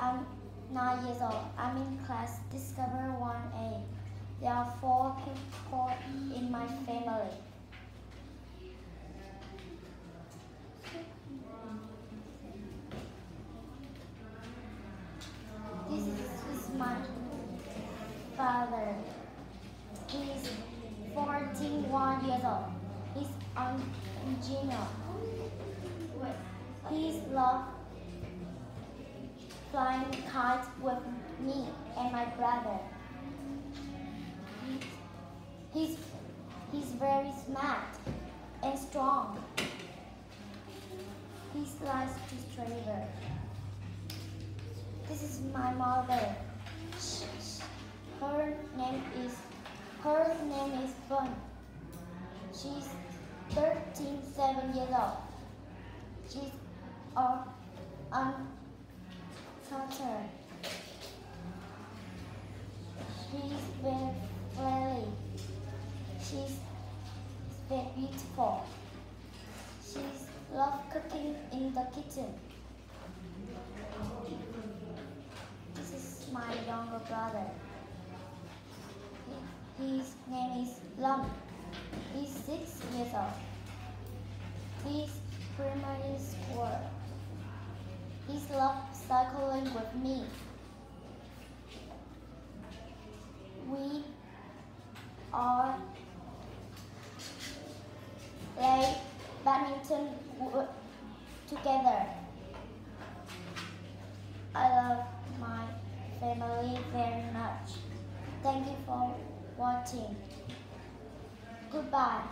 I'm nine years old. I'm in class Discover 1A. There are four people in my family. This is my father. He's 41 years old. He's an. He's love flying kites with me and my brother. He's, he's very smart and strong. He likes to travel. This is my mother. Her name is her name is Fun. She's 13, 7 years old. She's a um, She's very friendly. She's very beautiful. She's love cooking in the kitchen. This is my younger brother. His name is Lum. He's six years old. He's primary school. He's love cycling with me. We are play badminton together. I love my family very much. Thank you for watching. Goodbye.